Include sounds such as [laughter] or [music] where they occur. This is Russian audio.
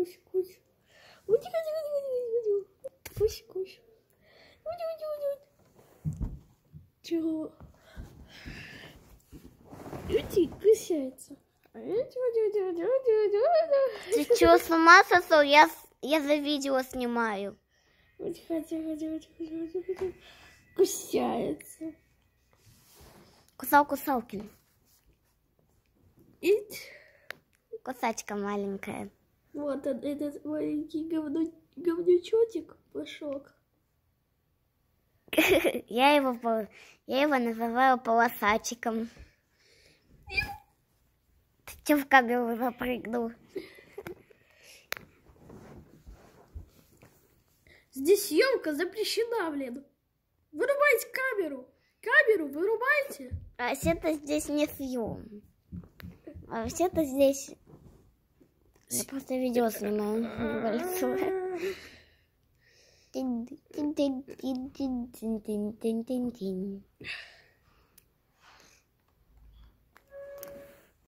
кусь, кусь. Утю, утю, утю, утю, утю. Кусь, кусь. Утю, утю, утю. Чего? Ути, кусается. Ты чего с ума сошел? Я, я за видео снимаю. Кусается. Кусал кусалки. Кусачка маленькая вот он, этот маленький говно, говнючотик пошел. [laughs] Я его, я его называю полосачиком. Ты че в камеру запрыгнул? Здесь съемка запрещена, блин. Вырубайте камеру. Камеру вырубайте. А вообще-то здесь не съем. А вообще-то здесь... Я просто видео снимаю небольшое. А. Тин-тин-тин-тин-тин-тин-тин-тин.